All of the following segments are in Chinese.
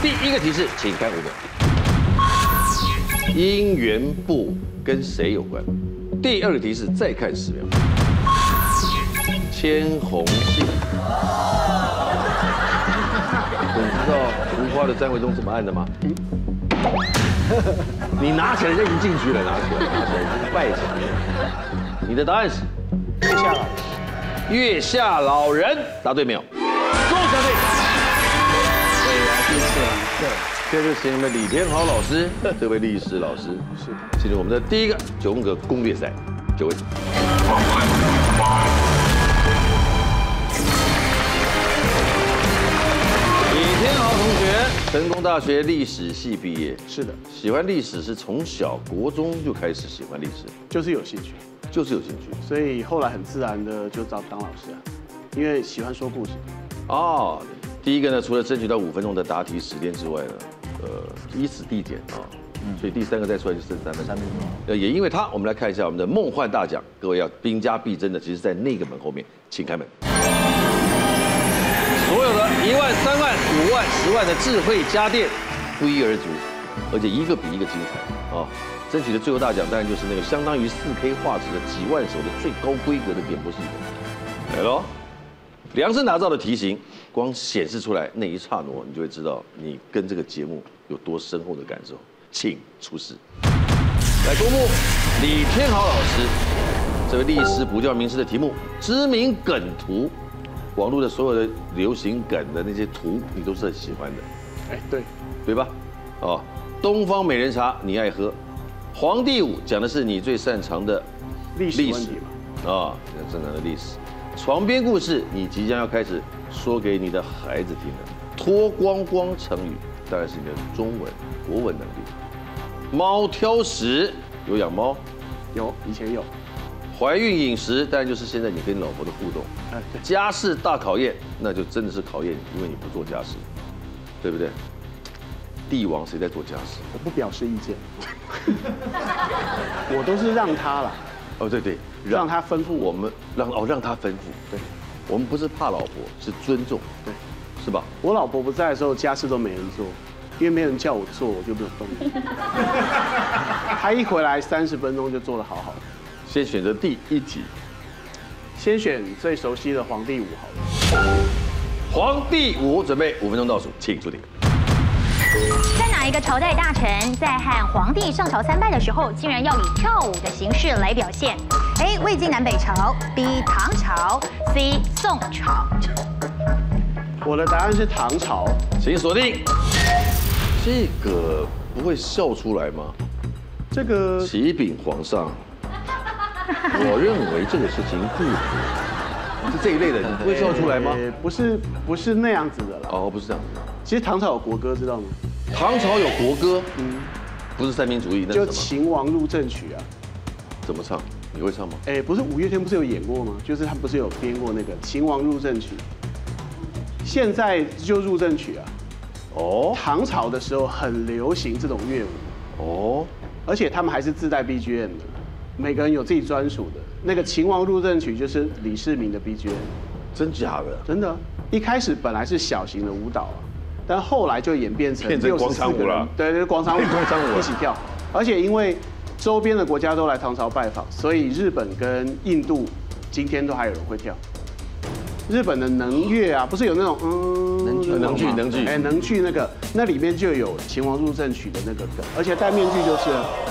第一个提示，请看五秒。姻缘簿跟谁有关？第二个提示，再看十秒。牵红线。你知道无花的占位中怎么按的吗？你拿起来就已经进去了，拿起来，拿起来，已经拜起来。你的答案是月下老人。月下老人，答对没有？对，这就是我们李天豪老师，这位。历史老师是进入我们的第一个九宫格攻略赛，九位。李天豪同学，成功大学历史系毕业，是的，喜欢历史是从小国中就开始喜欢历史，就是有兴趣，就是有兴趣。所以后来很自然的就找当老师啊，因为喜欢说故事。哦，第一个呢，除了争取到五分钟的答题时间之外呢，呃，依此递减啊，所以第三个再出来就剩三分。三分钟。呃，也因为他，我们来看一下我们的梦幻大奖，各位要兵家必争的，其实在那个门后面，请开门。所有的一万、三万、五万、十万的智慧家电不一而足，而且一个比一个精彩啊！争取的最后大奖当然就是那个相当于四 K 画质的几万首的最高规格的点播系统。来喽，量身打造的题型，光显示出来那一刹那，你就会知道你跟这个节目有多深厚的感受。请出示，来公布李天豪老师这位历史补教名师的题目：知名梗图。网络的所有的流行梗的那些图，你都是很喜欢的，哎，对，对吧？哦，东方美人茶你爱喝，皇帝舞讲的是你最擅长的历史问题嘛？啊，擅长的历史。床边故事你即将要开始说给你的孩子听的，脱光光成语当然是你的中文国文能力。猫挑食有养猫？有，以前有。怀孕饮食当然就是现在你跟老婆的互动，哎，家事大考验，那就真的是考验你，因为你不做家事，对不对？帝王谁在做家事？我不表示意见，我都是让他了。哦，对对，让他吩咐我们，让哦让他吩咐。对，我们不是怕老婆，是尊重，对，是吧？我老婆不在的时候，家事都没人做，因为没人叫我做，我就没有动力。他一回来，三十分钟就做的好好的。先选择第一集，先选最熟悉的皇帝舞好了。皇帝舞准备五分钟倒数，请出题。在哪一个朝代大臣在和皇帝上朝参拜的时候，竟然要以跳舞的形式来表现？A. 魏晋南北朝，B. 唐朝，C. 宋朝。我的答案是唐朝，请锁定。这个不会笑出来吗？这个启禀皇上。我认为这个事情不是这一类的，你不会笑出来吗？不是，不是那样子的了。哦，不是这样子。其实唐朝有国歌，知道吗？唐朝有国歌，嗯，不是三民主义，那就《秦王入阵曲》啊。怎么唱？你会唱吗？哎，不是五月天不是有演过吗？就是他不是有编过那个《秦王入阵曲》，现在就入阵曲啊。哦。唐朝的时候很流行这种乐舞。哦。而且他们还是自带 BGM 的。每个人有自己专属的那个《秦王入阵曲》，就是李世民的 BGM，真假的？真的。一开始本来是小型的舞蹈啊，但后来就演变成广场舞了。对对，广场舞，广场舞一起跳。而且因为周边的国家都来唐朝拜访，所以日本跟印度今天都还有人会跳。日本的能乐啊，不是有那种嗯能剧能剧哎能剧那个那里面就有《秦王入阵曲》的那个梗，而且戴面具就是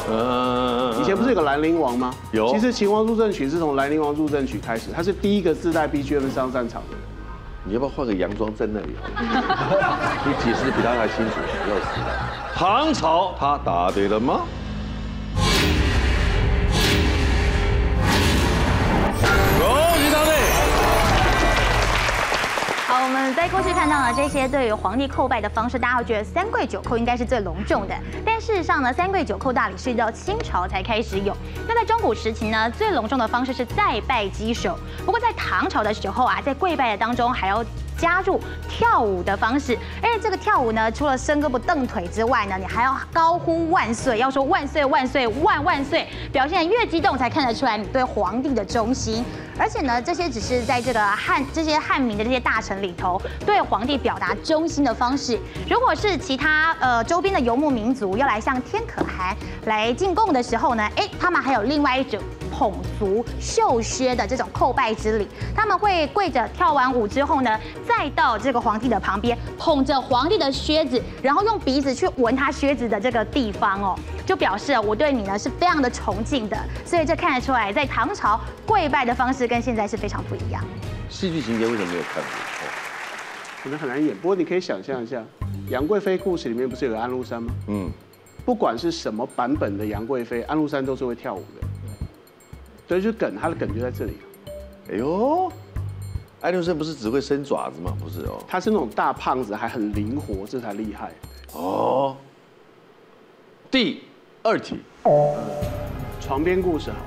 嗯以前不是有个兰陵王吗？有。其实《秦王入阵曲》是从兰陵王入阵曲开始，他是第一个自带 BGM 上战场的人。你要不要换个洋装在那里？你解释的比他还清楚，要死了。唐朝他答对了吗？我们在过去看到了这些对于皇帝叩拜的方式，大家会觉得三跪九叩应该是最隆重的。但事实上呢，三跪九叩大礼是到清朝才开始有。那在中古时期呢，最隆重的方式是再拜稽首。不过在唐朝的时候啊，在跪拜的当中还要加入跳舞的方式。而且这个跳舞呢，除了伸胳膊蹬腿之外呢，你还要高呼万岁，要说万岁万岁万万岁，表现越激动才看得出来你对皇帝的忠心。而且呢，这些只是在这个汉这些汉民的这些大臣里头对皇帝表达忠心的方式。如果是其他呃周边的游牧民族要来向天可汗来进贡的时候呢，哎，他们还有另外一种捧足绣靴的这种叩拜之礼。他们会跪着跳完舞之后呢，再到这个皇帝的旁边捧着皇帝的靴子，然后用鼻子去闻他靴子的这个地方哦，就表示我对你呢是非常的崇敬的。所以这看得出来，在唐朝跪拜的方式。跟现在是非常不一样。戏剧情节为什么没有看过？可能很难演。不过你可以想象一下，杨贵妃故事里面不是有个安禄山吗？嗯。不管是什么版本的杨贵妃，安禄山都是会跳舞的。对，就梗，他的梗就在这里。哎呦，安禄山不是只会伸爪子吗？不是哦，他是那种大胖子，还很灵活，这才厉害。哦。第二题，床边故事好了。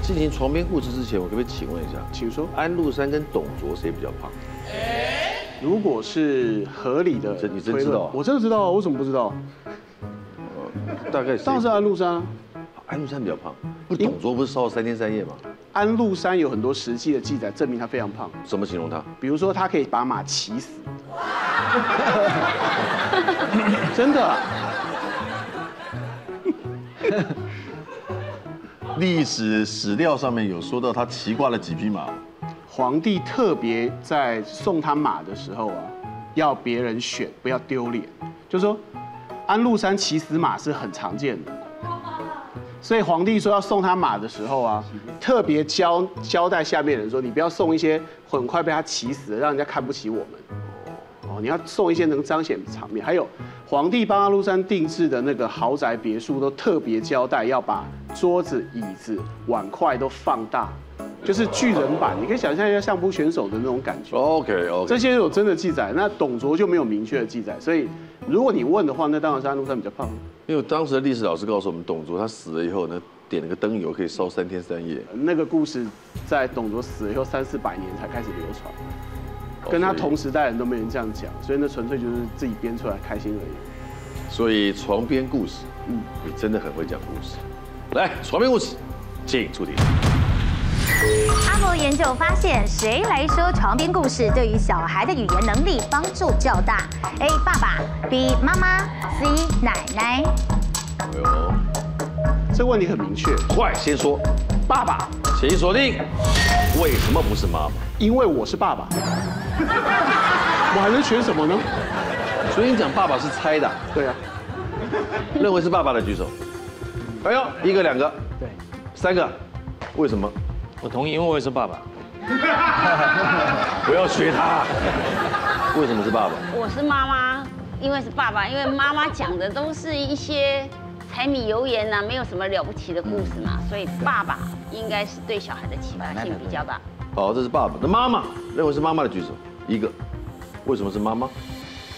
进行床边故事之前，我可不可以请问一下？请说。安禄山跟董卓谁比较胖？如果是合理的，这你真知道？我真的知道，我怎么不知道？大概当然是安禄山。安禄山比较胖，不，董卓不是烧了三天三夜吗？安禄山有很多实际的记载证明他非常胖。怎么形容他？比如说他可以把马骑死。真的。历史史料上面有说到他骑挂了几匹马，皇帝特别在送他马的时候啊，要别人选，不要丢脸。就说安禄山骑死马是很常见的，所以皇帝说要送他马的时候啊，特别交交代下面人说，你不要送一些很快被他骑死的，让人家看不起我们。哦，你要送一些能彰显场面，还有。皇帝帮阿禄山定制的那个豪宅别墅，都特别交代要把桌子、椅子、碗筷都放大，就是巨人版。你可以想象一下相扑选手的那种感觉。OK OK，这些有真的记载，那董卓就没有明确的记载。所以如果你问的话，那当然是安禄山比较胖。因为当时的历史老师告诉我们，董卓他死了以后呢，点了个灯油可以烧三天三夜。那个故事在董卓死了以后三四百年才开始流传。跟他同时代人都没人这样讲，所以那纯粹就是自己编出来开心而已。所以床边故事，嗯，你真的很会讲故事。来，床边故事，请出题。阿伯研究发现，谁来说床边故事对于小孩的语言能力帮助较大？A. 爸爸，B. 妈妈，C. 奶奶。哎呦，这个问题很明确，快先说。爸爸，请锁定。为什么不是妈妈？因为我是爸爸。我还能选什么呢？所以你讲爸爸是猜的。对啊。认为是爸爸的举手。哎呦，一个、两个。对。三个。为什么？我同意，因为我也是爸爸。不要学他。为什么是爸爸？我是妈妈，因为是爸爸，因为妈妈讲的都是一些柴米油盐呐，没有什么了不起的故事嘛，所以爸爸。应该是对小孩的启发性比较大。好，这是爸爸。那妈妈认为是妈妈的举手，一个。为什么是妈妈？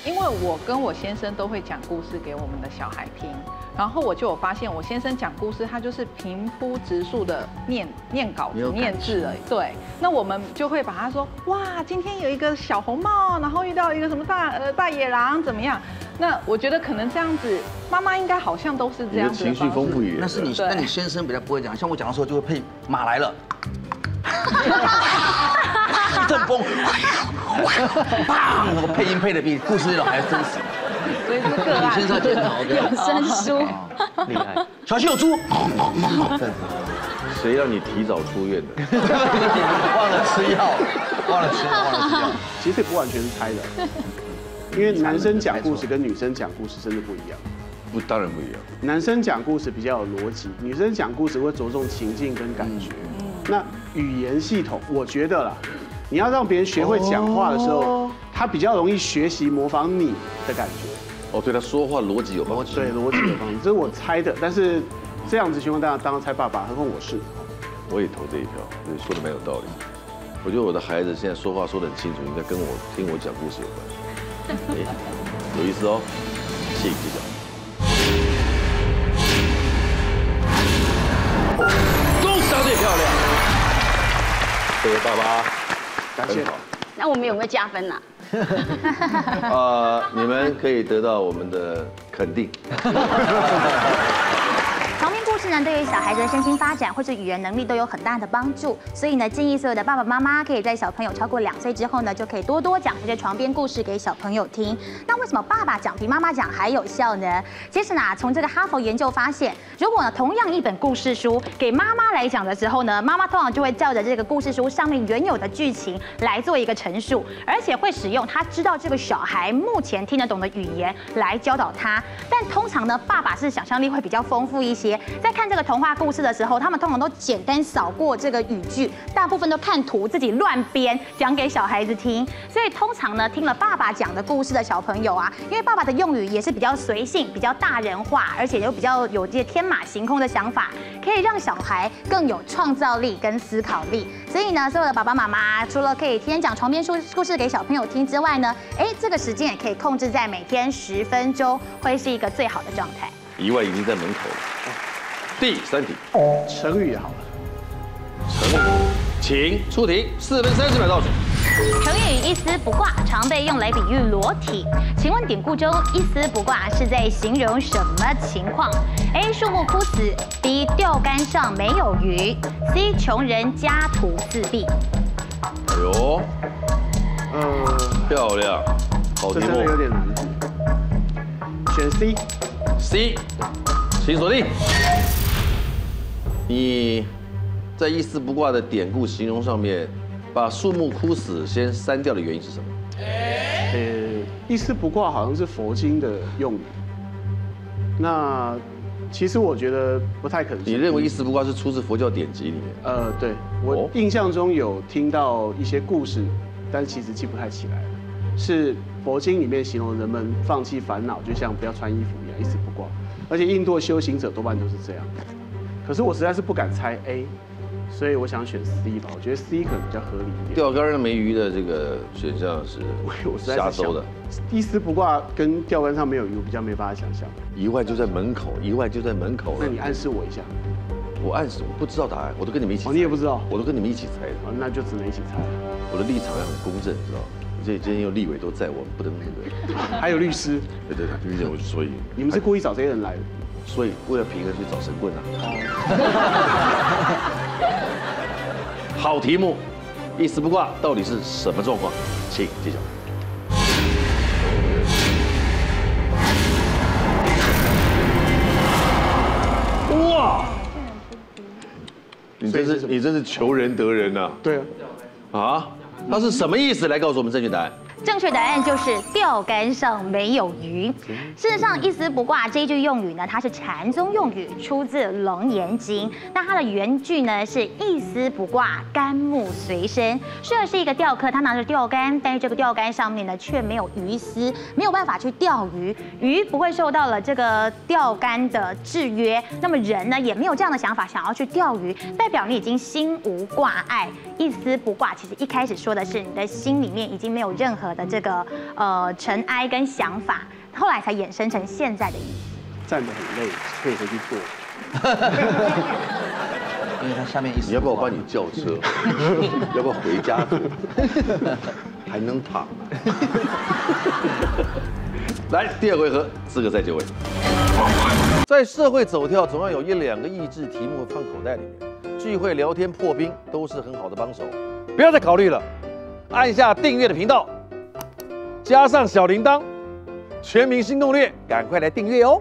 因为我跟我先生都会讲故事给我们的小孩听，然后我就有发现，我先生讲故事，他就是平铺直述的念念稿子、念字而已。对，那我们就会把他说，哇，今天有一个小红帽，然后遇到一个什么大呃大野狼，怎么样？那我觉得可能这样子，妈妈应该好像都是这样子。情绪丰富一点。那是你，那你先生比较不会讲，像我讲的时候就会配马来了。一阵风，砰！那个配音配的比故事内容还真实。所以是个案。你身上检讨有声书，厉害。小心有猪。谁让你提早出院的？忘了吃药，忘了吃，忘了吃药。其实不完全是猜的，因为男生讲故事跟女生讲故事真的不一样。不，当然不一样。男生讲故事比较有逻辑，女生讲故事会着重情境跟感觉。那语言系统，我觉得啦，你要让别人学会讲话的时候，他比较容易学习模仿你的感觉。哦，对他说话逻辑有帮助。对，逻辑有帮助，这是我猜的。但是这样子情况，大家当然猜爸爸，何况我是。我也投这一票，你说的蛮有道理。我觉得我的孩子现在说话说得很清楚，应该跟我听我讲故事有关。哎，有意思哦，谢谢记者。恭喜答对，漂亮！这位爸爸，感谢。那我们有没有加分呢？呃，你们可以得到我们的肯定。是呢，对于小孩子的身心发展或是语言能力都有很大的帮助，所以呢，建议所有的爸爸妈妈可以在小朋友超过两岁之后呢，就可以多多讲这些床边故事给小朋友听。那为什么爸爸讲比妈妈讲还有效呢？其实呢，从这个哈佛研究发现，如果呢同样一本故事书给妈妈来讲的时候呢，妈妈通常就会照着这个故事书上面原有的剧情来做一个陈述，而且会使用他知道这个小孩目前听得懂的语言来教导他。但通常呢，爸爸是想象力会比较丰富一些。在看这个童话故事的时候，他们通常都简单扫过这个语句，大部分都看图，自己乱编讲给小孩子听。所以通常呢，听了爸爸讲的故事的小朋友啊，因为爸爸的用语也是比较随性、比较大人化，而且又比较有这些天马行空的想法，可以让小孩更有创造力跟思考力。所以呢，所有的爸爸妈妈除了可以天天讲床边书故事给小朋友听之外呢，哎，这个时间也可以控制在每天十分钟，会是一个最好的状态。一万已经在门口了。第三题，成语好了。成语，请出题，四分三十秒倒数。成语“一丝不挂”常被用来比喻裸体，请问典故中“一丝不挂”是在形容什么情况？A. 树木枯死；B. 钓竿上没有鱼；C. 穷人家徒四壁。哎呦，嗯，漂亮，好题目，有点难。选 C。C，请锁定。你在一丝不挂的典故形容上面，把树木枯死先删掉的原因是什么？呃，一丝不挂好像是佛经的用语。那其实我觉得不太可能。你认为一丝不挂是出自佛教典籍里面？呃，对我印象中有听到一些故事，但其实记不太起来了。是佛经里面形容人们放弃烦恼，就像不要穿衣服一样，一丝不挂。而且印度修行者多半都是这样。可是我实在是不敢猜 A，所以我想选 C 吧。我觉得 C 可能比较合理一点。钓竿上没鱼的这个选项是瞎搜的。一丝不挂跟钓竿上没有鱼，我比较没办法想象。一万就在门口，一万就在门口那你暗示我一下。我暗示我不知道答案，我都跟你们一起。哦，你也不知道，我都跟你们一起猜的。哦，那就只能一起猜。我的立场要很公正，知道吗？这今天有立委都在，我们不能那个。还有律师。对对对，律师，所以。你们是故意找这些人来的？所以为了平衡去找神棍啊！好题目，一丝不挂到底是什么状况？请揭晓。哇！你真是你真是求人得人呐！对啊。啊？他是什么意思？来告诉我们正确答案。正确答案就是钓竿上没有鱼。事实上，一丝不挂这一句用语呢，它是禅宗用语，出自《楞严经》。那它的原句呢是一丝不挂，竿木随身。虽然是一个钓客，他拿着钓竿，但是这个钓竿上面呢却没有鱼丝，没有办法去钓鱼。鱼不会受到了这个钓竿的制约，那么人呢也没有这样的想法，想要去钓鱼，代表你已经心无挂碍。一丝不挂，其实一开始说的是你的心里面已经没有任何。的这个呃尘埃跟想法，后来才衍生成现在的意思。站得很累，可以回去坐。因为它下面意思。你要不要我帮你叫车？要不要回家坐？还能躺？来，第二回合，资格赛就位。在社会走跳，总要有一两个益智题目放口袋里面。聚会、聊天、破冰都是很好的帮手。不要再考虑了，按下订阅的频道。加上小铃铛，全民心动略，赶快来订阅哦！